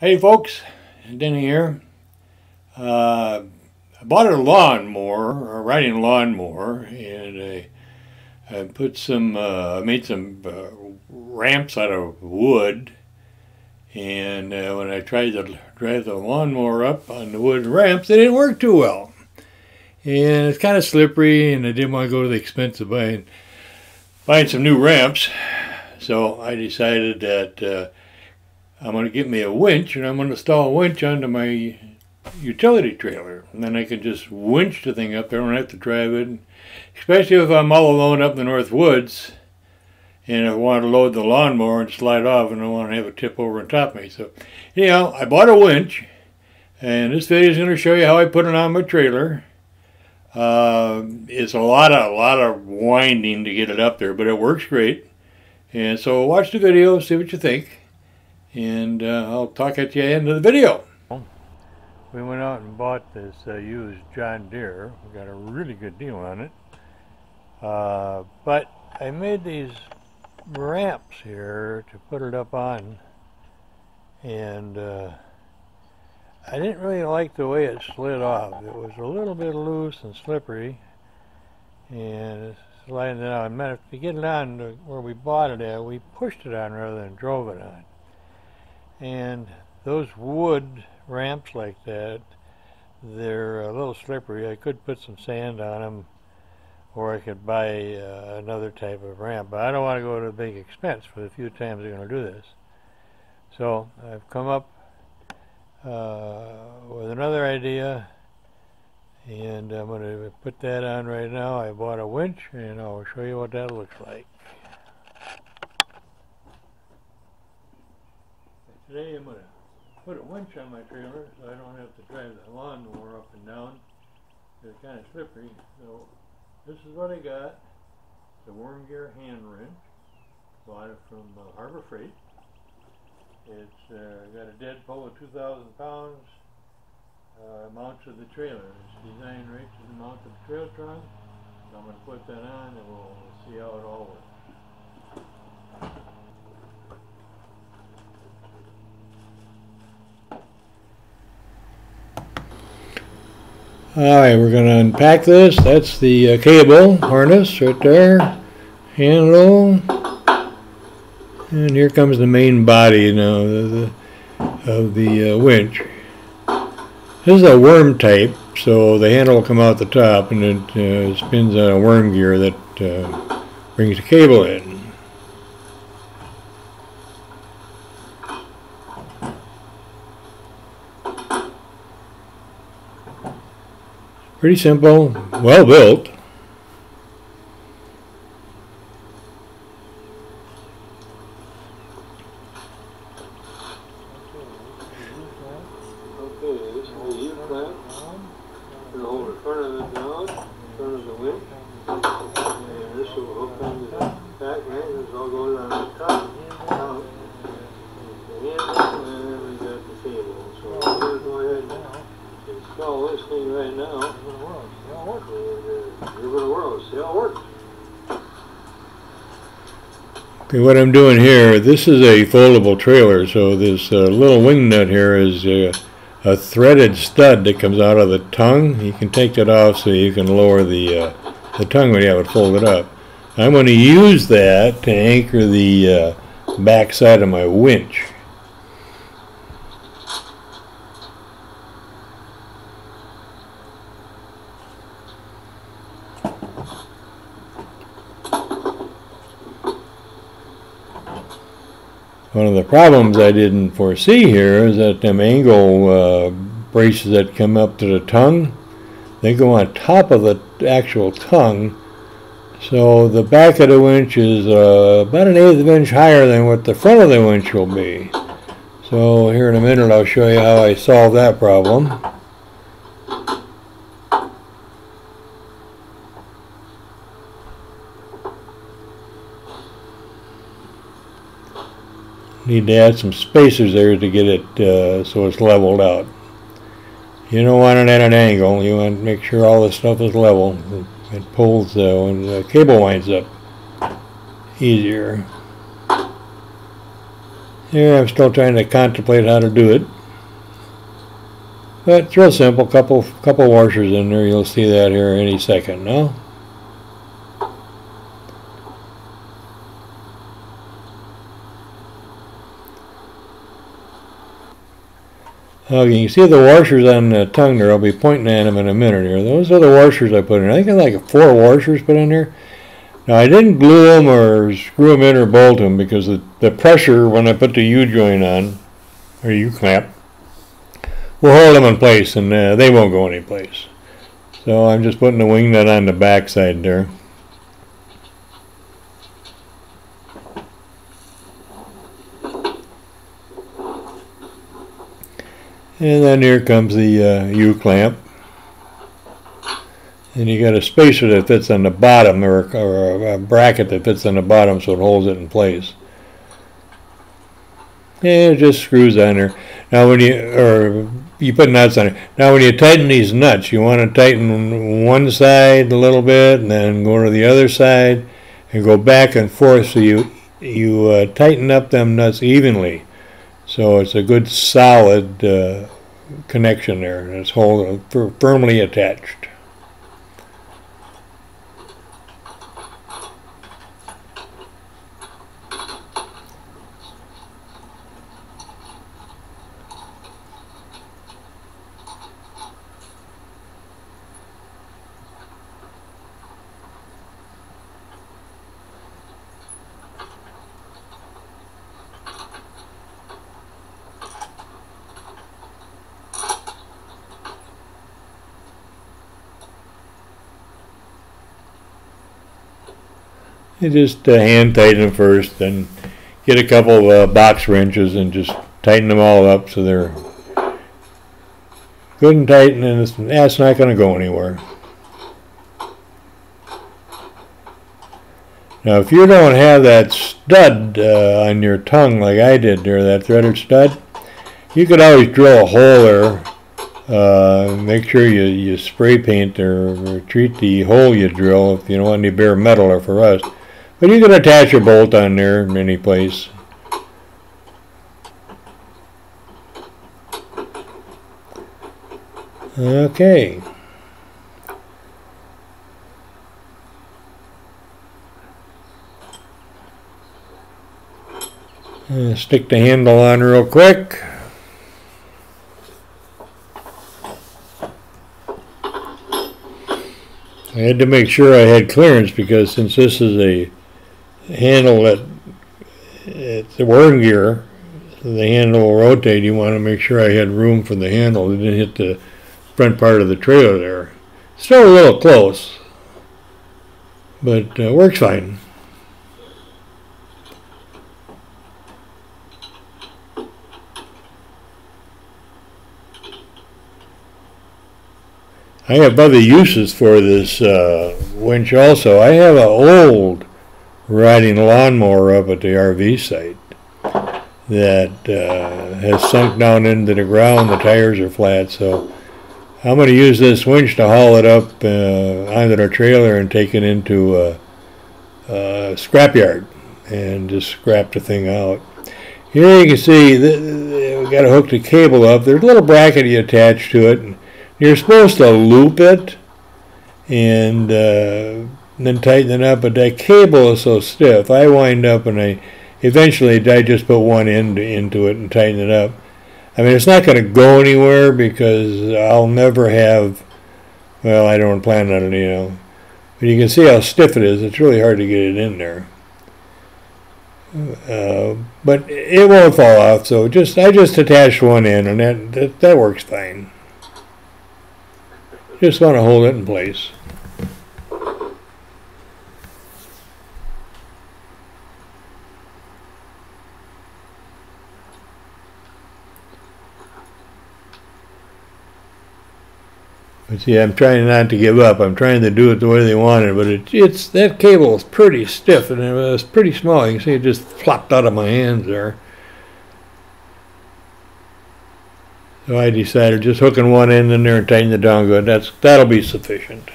Hey folks, Denny here. Uh, I bought a lawnmower, a riding lawnmower, and I, I put some, uh, made some uh, ramps out of wood. And uh, when I tried to drive the lawnmower up on the wood ramps, they didn't work too well. And it's kind of slippery, and I didn't want to go to the expense of buying, buying some new ramps. So I decided that uh, I'm going to get me a winch and I'm going to install a winch onto my utility trailer. And then I can just winch the thing up there. I don't have to drive it. Especially if I'm all alone up in the North Woods and I want to load the lawnmower and slide off and I want to have it tip over on top of me. So, anyhow, I bought a winch and this video is going to show you how I put it on my trailer. Uh, it's a lot of a lot of winding to get it up there, but it works great. And so watch the video, see what you think and uh, I'll talk at the end of the video. We went out and bought this uh, used John Deere. We got a really good deal on it. Uh, but I made these ramps here to put it up on and uh, I didn't really like the way it slid off. It was a little bit loose and slippery and sliding it on. Matter to get it on where we bought it at, we pushed it on rather than drove it on and those wood ramps like that they're a little slippery. I could put some sand on them or I could buy uh, another type of ramp but I don't want to go to a big expense for the few times I'm going to do this. So I've come up uh, with another idea and I'm going to put that on right now. I bought a winch and I'll show you what that looks like Today I'm going to put a winch on my trailer so I don't have to drive the lawnmower up and down. They're kind of slippery. So this is what I got. The worm gear hand wrench. Bought it from uh, Harbor Freight. It's uh, got a dead pull of 2,000 pounds. Uh, mounts to the trailer. It's designed right to the mount of the trail trunk. So I'm going to put that on and we'll see how it all works. Alright, we're going to unpack this. That's the uh, cable harness right there. Handle. And here comes the main body you know, the, the, of the uh, winch. This is a worm type, so the handle will come out the top and it uh, spins on a worm gear that uh, brings the cable in. Pretty simple, well built. Okay, this is the U clamp. Gonna hold the front of it down, front of the winch. And this down. This will open the back end, this all goes on the top. Down. The handle, and we got the cable. So we're gonna go ahead and install this thing right now. And, uh, Give it a whirl, see how it works. Okay, what I'm doing here, this is a foldable trailer, so this uh, little wing nut here is uh, a threaded stud that comes out of the tongue. You can take that off so you can lower the, uh, the tongue when you have it folded up. I'm going to use that to anchor the uh, back side of my winch. One of the problems I didn't foresee here is that them angle uh, braces that come up to the tongue, they go on top of the actual tongue. So the back of the winch is uh, about an eighth of an inch higher than what the front of the winch will be. So here in a minute I'll show you how I solve that problem. Need to add some spacers there to get it uh, so it's leveled out. You don't want it at an angle. You want to make sure all the stuff is level. It, it pulls uh, when the cable winds up easier. Here I'm still trying to contemplate how to do it. But it's real simple, couple couple washers in there, you'll see that here any second now. Okay, you can see the washers on the tongue there. I'll be pointing at them in a minute here. Those are the washers I put in. I think I like four washers put in there. Now I didn't glue them or screw them in or bolt them because the, the pressure when I put the U-joint on, or U-clamp, will hold them in place and uh, they won't go anyplace. So I'm just putting the wing nut on the back side there. And then here comes the uh, U-clamp. And you got a spacer that fits on the bottom, or, or a bracket that fits on the bottom so it holds it in place. And it just screws on there. Now when you, or you put nuts on it. Now when you tighten these nuts, you want to tighten one side a little bit and then go to the other side and go back and forth so you, you uh, tighten up them nuts evenly. So it's a good solid uh, connection there. and It's hold, firmly attached. You just uh, hand tighten them first, then get a couple of uh, box wrenches and just tighten them all up so they're good and tight, and it's, that's not going to go anywhere. Now, if you don't have that stud uh, on your tongue like I did there, that threaded stud, you could always drill a hole there. Uh, make sure you, you spray paint or, or treat the hole you drill if you don't want any bare metal or for rust. But you can attach a bolt on there in any place. Okay. Uh, stick the handle on real quick. I had to make sure I had clearance because since this is a handle that it's a worm gear. The handle will rotate. You want to make sure I had room for the handle. It didn't hit the front part of the trailer there. Still a little close, but uh, works fine. I have other uses for this uh, winch also. I have an old riding lawnmower up at the RV site that uh, has sunk down into the ground. The tires are flat, so I'm going to use this winch to haul it up uh, onto our trailer and take it into a, a scrapyard and just scrap the thing out. Here you can see we got to hook the cable up. There's a little bracket you attach to it. And you're supposed to loop it and uh, and then tighten it up. But that cable is so stiff. I wind up and I eventually I just put one end into it and tighten it up. I mean, it's not going to go anywhere because I'll never have. Well, I don't plan on it, you know. But you can see how stiff it is. It's really hard to get it in there. Uh, but it won't fall off. So just I just attached one end, and that that, that works fine. Just want to hold it in place. But see, I'm trying not to give up. I'm trying to do it the way they wanted, but it, it's that cable is pretty stiff and it was pretty small. You can see it just flopped out of my hands there. So I decided just hooking one end in there and tightening the down good. That's that'll be sufficient.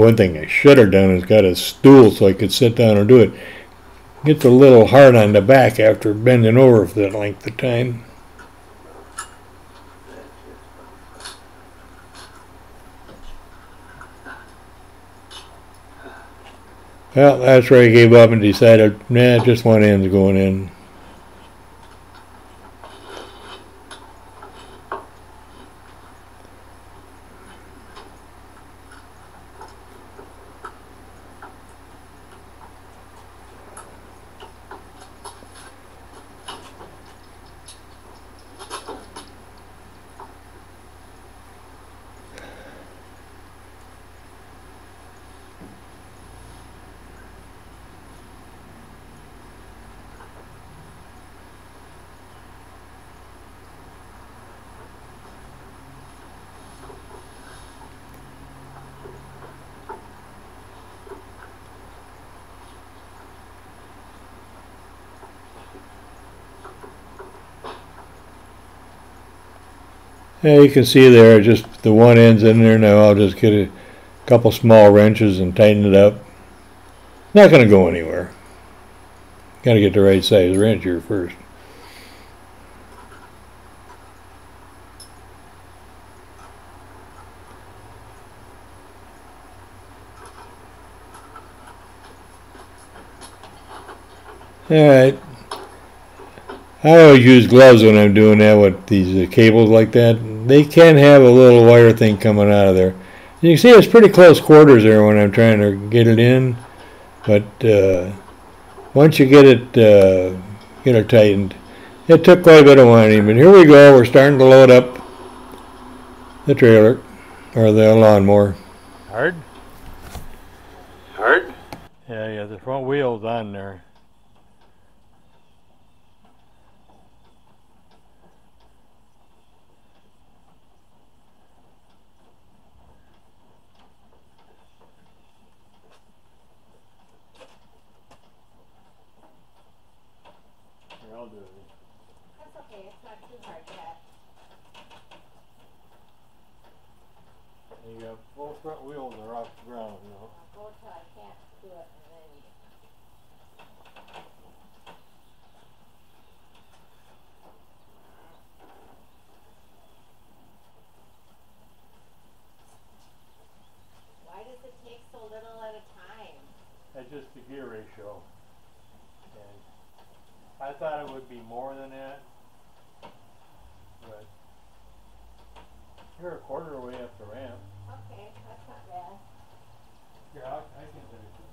One thing I should have done is got a stool so I could sit down and do it. Gets a little hard on the back after bending over for that length of time. Well, that's where I gave up and decided, nah, just one end's going in. Yeah, you can see there, just the one end's in there now. I'll just get a couple small wrenches and tighten it up. Not going to go anywhere. Got to get the right size wrench here first. Alright. I always use gloves when I'm doing that with these uh, cables like that. They can have a little wire thing coming out of there. You can see it's pretty close quarters there when I'm trying to get it in. But uh, once you get it, uh, get it tightened, it took quite a bit of winding. But here we go. We're starting to load up the trailer or the lawnmower. Hard? Hard? Yeah, yeah. The front wheel's on there. Here, I'll do it. That's okay, it's not too hard yet. You got both front wheels are off the ground, you know. I'll go till I can't do it and then you. Why does it take so little at a time? That's just the gear ratio. And I thought it would be more than that. But you're a quarter way up the ramp. Okay, that's not bad. Here, I, I can finish it.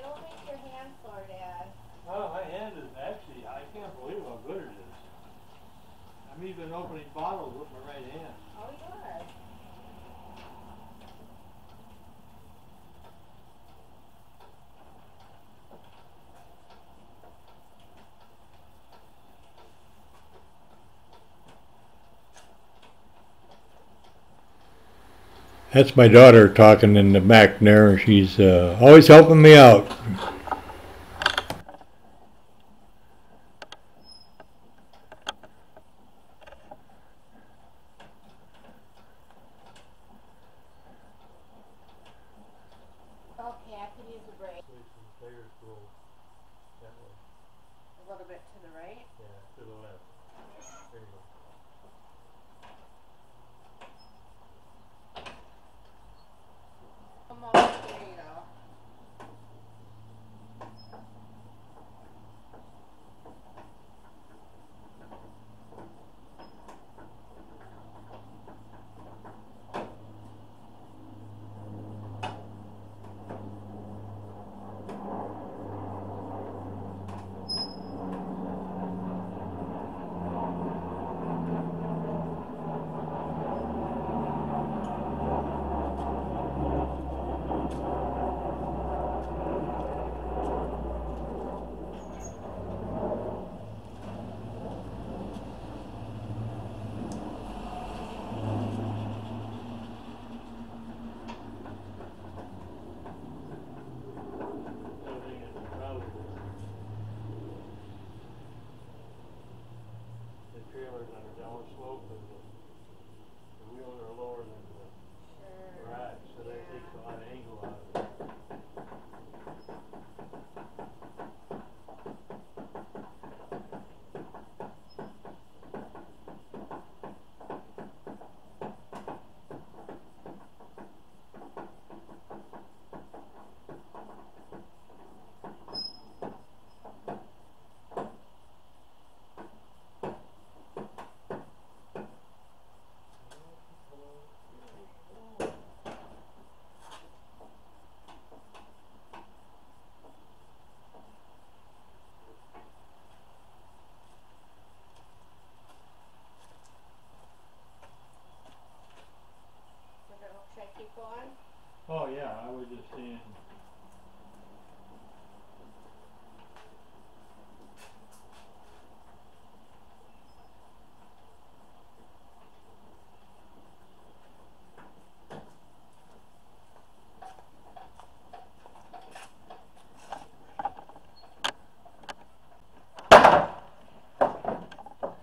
It'll make your hand sore, Dad. Oh, my hand is actually, I can't believe how good it is. I'm even opening bottles with my right hand. Oh, you are. That's my daughter talking in the back there. She's uh, always helping me out.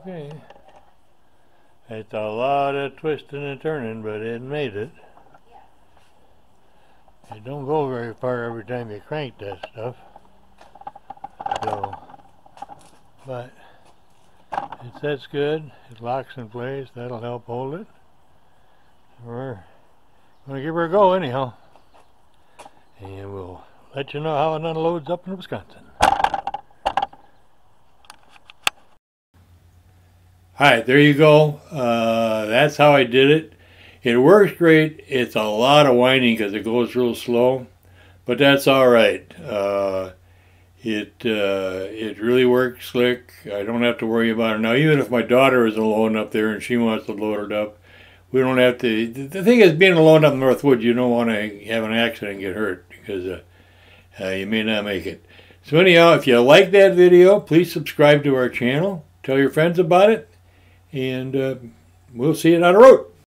Okay. It's a lot of twisting and turning, but it made it. It don't go very far every time you crank that stuff. So, but it sets good. It locks in place. That'll help hold it. We're gonna give her a go anyhow, and we'll let you know how it unloads up in Wisconsin. Alright, there you go. Uh, that's how I did it. It works great. It's a lot of winding because it goes real slow, but that's all right. Uh, it uh, it really works slick. I don't have to worry about it now. Even if my daughter is alone up there and she wants to load it up, we don't have to. The the thing is, being alone up in Northwood, you don't want to have an accident and get hurt because uh, uh, you may not make it. So anyhow, if you like that video, please subscribe to our channel. Tell your friends about it, and uh, we'll see you down the road.